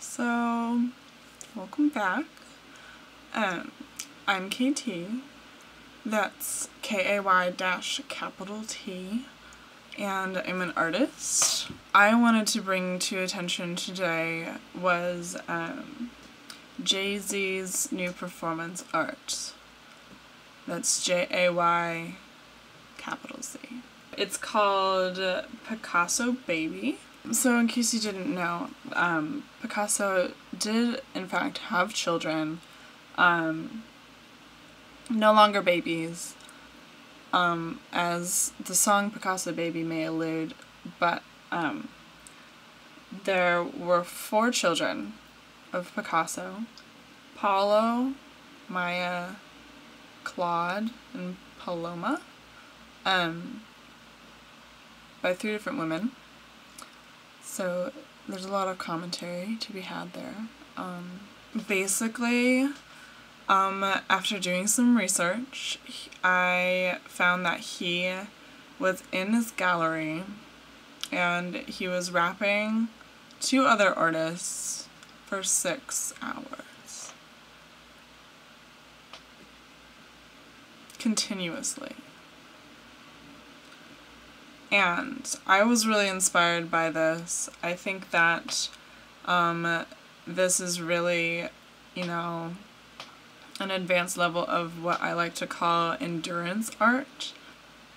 So, welcome back. Um, I'm KT. That's K A Y dash capital T. And I'm an artist. I wanted to bring to attention today was um, Jay Z's new performance art. That's J A Y capital Z. It's called Picasso Baby. So, in case you didn't know, um, Picasso did in fact have children, um, no longer babies, um, as the song Picasso Baby may allude, but um, there were four children of Picasso Paulo, Maya, Claude, and Paloma um, by three different women. So there's a lot of commentary to be had there. Um, basically, um, after doing some research, I found that he was in his gallery and he was rapping to other artists for six hours. Continuously. And I was really inspired by this. I think that um, this is really, you know, an advanced level of what I like to call endurance art.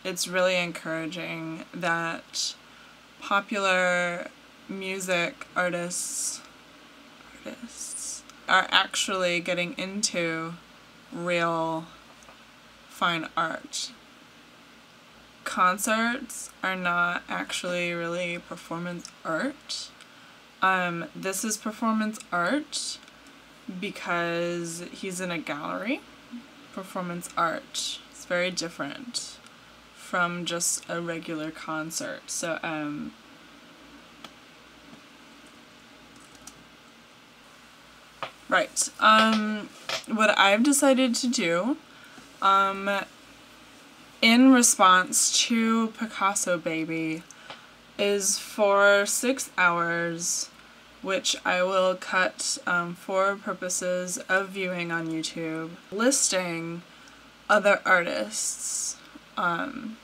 It's really encouraging that popular music artists artists are actually getting into real fine art concerts are not actually really performance art. Um, this is performance art because he's in a gallery. Performance art is very different from just a regular concert. So, um, right. Um, what I've decided to do, um, in response to Picasso Baby is for six hours, which I will cut um, for purposes of viewing on YouTube, listing other artists. Um,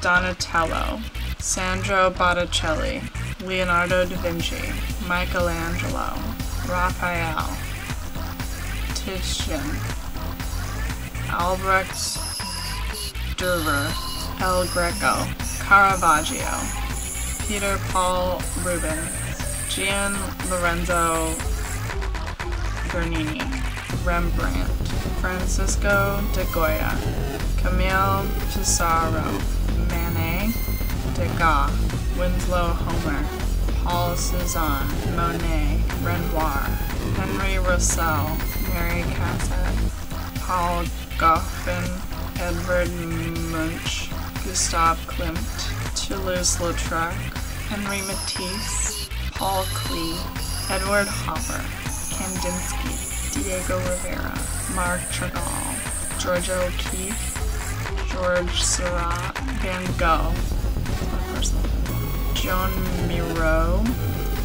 Donatello, Sandro Botticelli, Leonardo da Vinci, Michelangelo, Raphael, Titian, Albrecht Dürer, El Greco, Caravaggio, Peter Paul Rubens, Gian Lorenzo Bernini, Rembrandt, Francisco de Goya, Camille Pissarro, Manet, Degas, Winslow Homer, Paul Cézanne, Monet, Renoir, Henry Roussel, Mary Cassatt, Paul Gauguin, Edvard Munch, Gustav Klimt, Toulouse-Lautrec, Henri Matisse, Paul Klee, Edward Hopper, Kandinsky, Diego Rivera, Marc Chagall, Georgia O'Keeffe, George Seurat, Van Gogh, Joan Miro,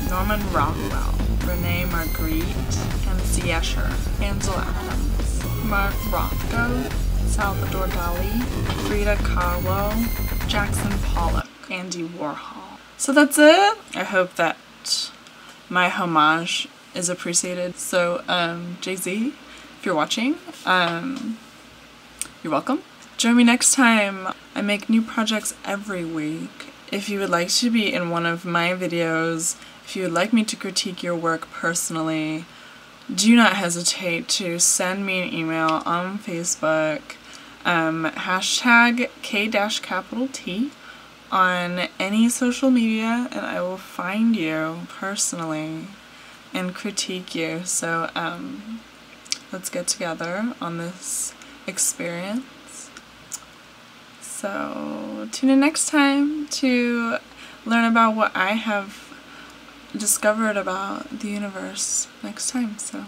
Norman Rockwell, Rene Magritte, M.C. Escher, Ansel Adams, Mark Rothko, Salvador Dali, Frida Kahlo, Jackson Pollock, Andy Warhol. So that's it. I hope that my homage is appreciated. So, um, Jay-Z, if you're watching, um, you're welcome. Join me next time. I make new projects every week. If you would like to be in one of my videos, if you would like me to critique your work personally, do not hesitate to send me an email on Facebook um, hashtag K-capital T on any social media and I will find you personally and critique you. So um, let's get together on this experience. So tune in next time to learn about what I have discovered about the universe next time, so.